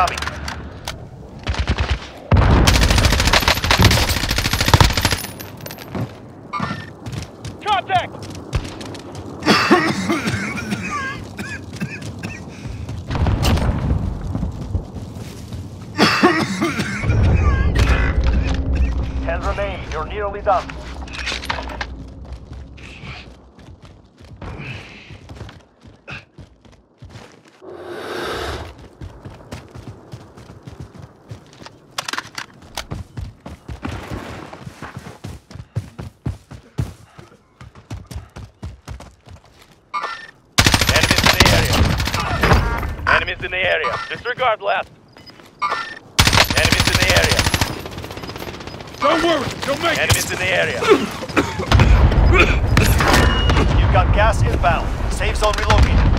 incoming. Contact! Ten remain. You're nearly done. Enemies in the area. Enemies in the area. Disregard left. Enemies in the area. Don't worry, you'll make it! Enemies in the area. You've got gas inbound. Safe zone relocated.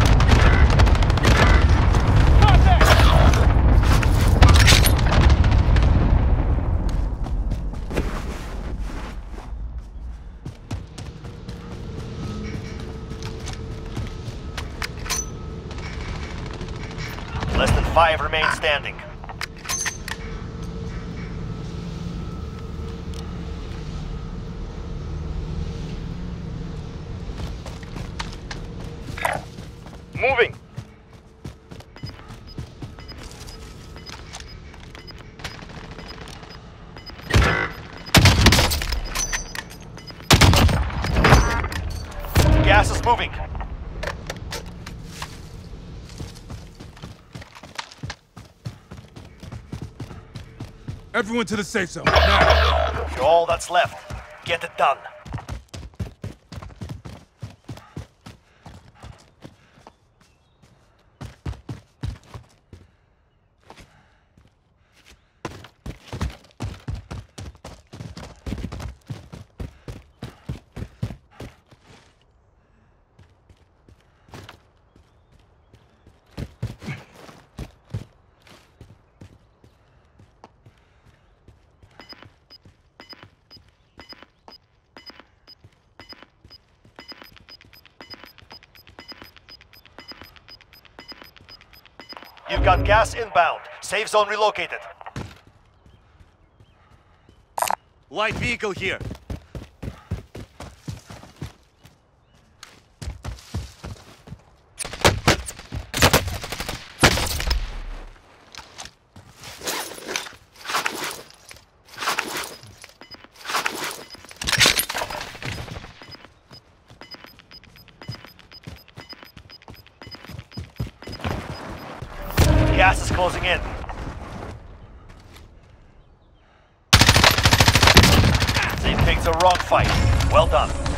Five remain standing. Moving. Gas is moving. Everyone to the safe zone, now! You're all that's left. Get it done. You've got gas inbound. Safe zone relocated. Light vehicle here. Gas is closing in. They picked the wrong fight. Well done.